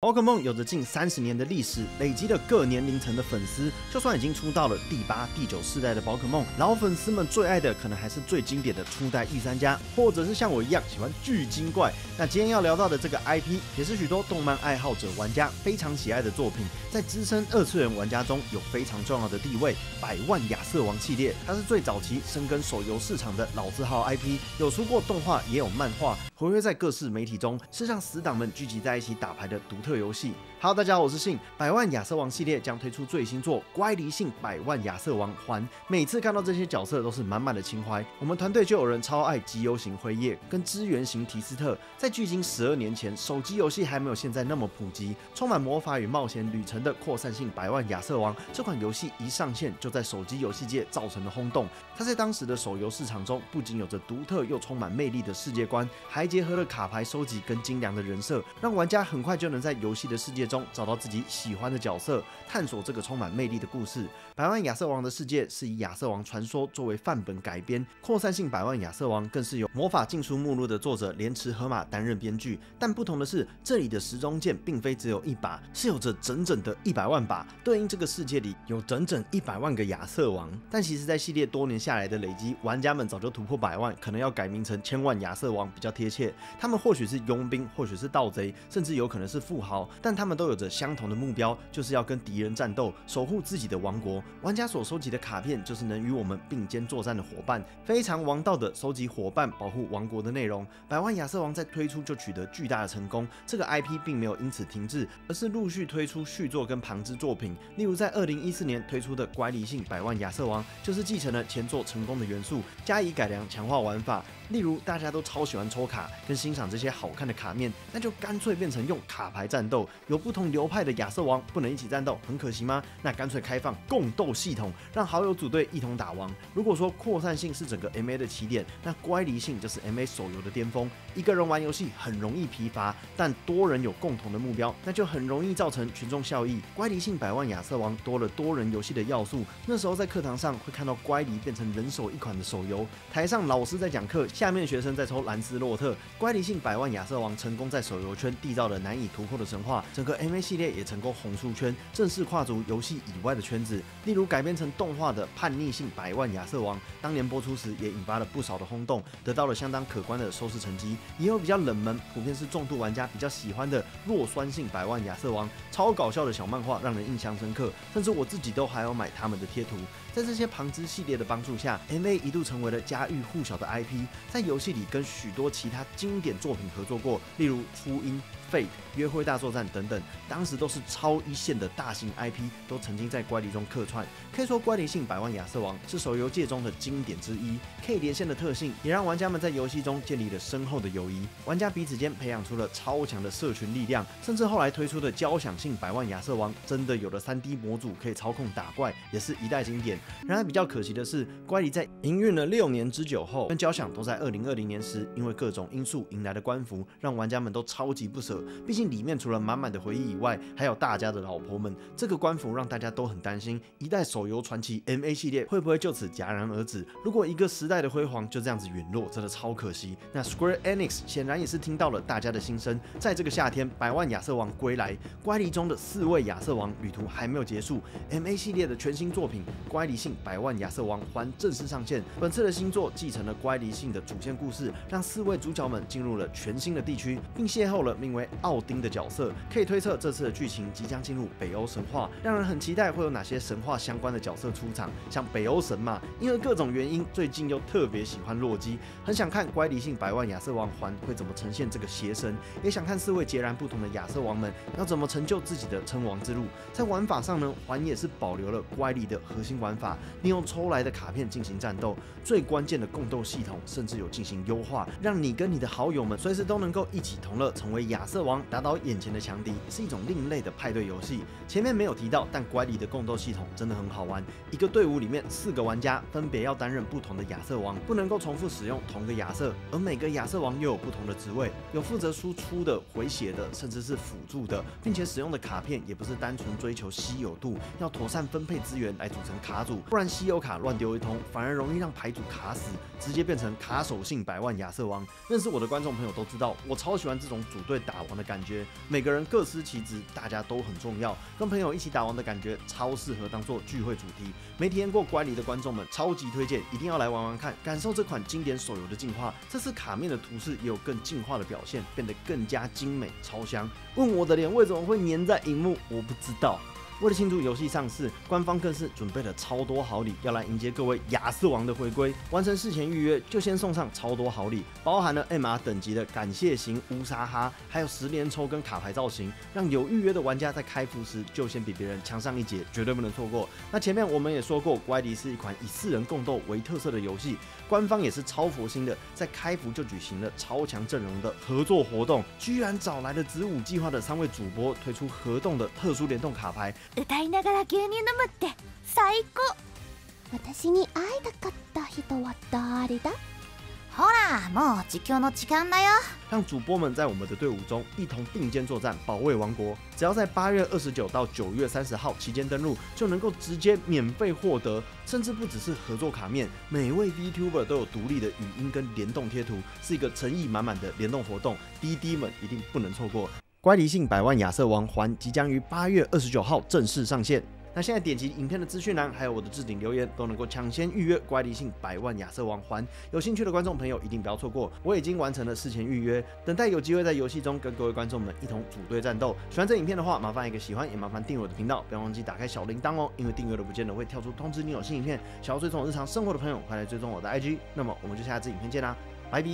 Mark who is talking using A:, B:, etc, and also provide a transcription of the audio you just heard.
A: 宝可梦有着近三十年的历史，累积了各年龄层的粉丝。就算已经出到了第八、第九世代的宝可梦，老粉丝们最爱的可能还是最经典的初代御三家，或者是像我一样喜欢巨精怪。那今天要聊到的这个 IP，也是许多动漫爱好者玩家非常喜爱的作品，在资深二次元玩家中有非常重要的地位。百万亚瑟王系列，它是最早期深耕手游市场的老字号 IP，有出过动画，也有漫画，活跃在各式媒体中，是让死党们聚集在一起打牌的独特特游戏。Hello，大家好，我是信。百万亚瑟王系列将推出最新作《乖离性百万亚瑟王环》。每次看到这些角色，都是满满的情怀。我们团队就有人超爱机游型辉夜跟支援型提斯特。在距今十二年前，手机游戏还没有现在那么普及，充满魔法与冒险旅程的扩散性百万亚瑟王这款游戏一上线，就在手机游戏界造成了轰动。它在当时的手游市场中，不仅有着独特又充满魅力的世界观，还结合了卡牌收集跟精良的人设，让玩家很快就能在游戏的世界。中找到自己喜欢的角色，探索这个充满魅力的故事。百万亚瑟王的世界是以亚瑟王传说作为范本改编，扩散性百万亚瑟王更是由魔法禁书目录的作者莲池河马担任编剧。但不同的是，这里的时钟剑并非只有一把，是有着整整的一百万把，对应这个世界里有整整一百万个亚瑟王。但其实，在系列多年下来的累积，玩家们早就突破百万，可能要改名成千万亚瑟王比较贴切。他们或许是佣兵，或许是盗贼，甚至有可能是富豪，但他们都有着相同的目标，就是要跟敌人战斗，守护自己的王国。玩家所收集的卡片，就是能与我们并肩作战的伙伴，非常王道的收集伙伴保护王国的内容。百万亚瑟王在推出就取得巨大的成功，这个 IP 并没有因此停滞，而是陆续推出续作跟旁支作品。例如在二零一四年推出的乖离性百万亚瑟王，就是继承了前作成功的元素，加以改良强化玩法。例如大家都超喜欢抽卡跟欣赏这些好看的卡面，那就干脆变成用卡牌战斗，有不同流派的亚瑟王不能一起战斗，很可惜吗？那干脆开放共斗系统，让好友组队一同打王。如果说扩散性是整个 MA 的起点，那乖离性就是 MA 手游的巅峰。一个人玩游戏很容易疲乏，但多人有共同的目标，那就很容易造成群众效益。乖离性百万亚瑟王多了多人游戏的要素，那时候在课堂上会看到乖离变成人手一款的手游，台上老师在讲课。下面学生在抽兰斯洛特，乖离性百万亚瑟王成功在手游圈缔造了难以突破的神话，整个 MA 系列也成功红出圈，正式跨足游戏以外的圈子。例如改编成动画的叛逆性百万亚瑟王，当年播出时也引发了不少的轰动，得到了相当可观的收视成绩。也有比较冷门，普遍是重度玩家比较喜欢的弱酸性百万亚瑟王，超搞笑的小漫画让人印象深刻，甚至我自己都还要买他们的贴图。在这些旁支系列的帮助下，MA 一度成为了家喻户晓的 IP，在游戏里跟许多其他经典作品合作过，例如《初音》。Fate、约会大作战等等，当时都是超一线的大型 IP，都曾经在乖离中客串。可以说，乖离性百万亚瑟王是手游界中的经典之一。可以连线的特性，也让玩家们在游戏中建立了深厚的友谊。玩家彼此间培养出了超强的社群力量，甚至后来推出的交响性百万亚瑟王，真的有了 3D 模组可以操控打怪，也是一代经典。然而比较可惜的是，乖离在营运了六年之久后，跟交响都在2020年时因为各种因素迎来了官服，让玩家们都超级不舍。毕竟里面除了满满的回忆以外，还有大家的老婆们。这个官服让大家都很担心，一代手游传奇 MA 系列会不会就此戛然而止？如果一个时代的辉煌就这样子陨落，真的超可惜。那 Square Enix 显然也是听到了大家的心声，在这个夏天，百万亚瑟王归来，乖离中的四位亚瑟王旅途还没有结束。MA 系列的全新作品《乖离性百万亚瑟王环》正式上线。本次的新作继承了乖离性的主线故事，让四位主角们进入了全新的地区，并邂逅了名为。奥丁的角色可以推测，这次的剧情即将进入北欧神话，让人很期待会有哪些神话相关的角色出场。像北欧神嘛，因为各种原因，最近又特别喜欢洛基，很想看乖离性百万亚瑟王环会怎么呈现这个邪神，也想看四位截然不同的亚瑟王们要怎么成就自己的称王之路。在玩法上呢，环也是保留了乖离的核心玩法，利用抽来的卡片进行战斗，最关键的共斗系统甚至有进行优化，让你跟你的好友们随时都能够一起同乐，成为亚瑟王。打倒眼前的强敌是一种另类的派对游戏。前面没有提到，但乖离的共斗系统真的很好玩。一个队伍里面四个玩家分别要担任不同的亚瑟王，不能够重复使用同个亚瑟，而每个亚瑟王又有不同的职位，有负责输出的、回血的，甚至是辅助的，并且使用的卡片也不是单纯追求稀有度，要妥善分配资源来组成卡组，不然稀有卡乱丢一通，反而容易让牌组卡死，直接变成卡手性百万亚瑟王。认识我的观众朋友都知道，我超喜欢这种组队打的感觉。每个人各司其职，大家都很重要。跟朋友一起打王的感觉超适合当做聚会主题。没体验过乖离的观众们，超级推荐，一定要来玩玩看，感受这款经典手游的进化。这次卡面的图示也有更进化的表现，变得更加精美超香。问我的脸为什么会粘在荧幕？我不知道。为了庆祝游戏上市，官方更是准备了超多好礼，要来迎接各位亚瑟王的回归。完成事前预约就先送上超多好礼，包含了 MR 等级的感谢型乌沙哈，还有十连抽跟卡牌造型，让有预约的玩家在开服时就先比别人强上一截，绝对不能错过。那前面我们也说过，乖离是一款以四人共斗为特色的游戏，官方也是超佛心的，在开服就举行了超强阵容的合作活动，居然找来了子午计划的三位主播推出合动的特殊联动卡牌。
B: 歌いながら牛乳飲むって最高私に会いたかった人は誰だほらもう実況の時間だよ
A: 让主播们在我们的队伍中一同并肩作战，保卫王国。只要在八月二十九到九月三十号期间登录，就能够直接免费获得，甚至不只是合作卡面，每位 VTuber 都有独立的语音跟联动贴图，是一个诚意满满的联动活动，滴滴们一定不能错过。 乖离性百万亚瑟王环即将于八月二十九号正式上线。那现在点击影片的资讯栏，还有我的置顶留言，都能够抢先预约乖离性百万亚瑟王环。有兴趣的观众朋友一定不要错过。我已经完成了事前预约，等待有机会在游戏中跟各位观众们一同组队战斗。喜欢这影片的话，麻烦一个喜欢，也麻烦订阅我的频道，不要忘记打开小铃铛哦，因为订阅了不见得会跳出通知你有新影片。想要追踪我日常生活的朋友，快来追踪我的 IG。那么我们就下次影片见啦，拜拜。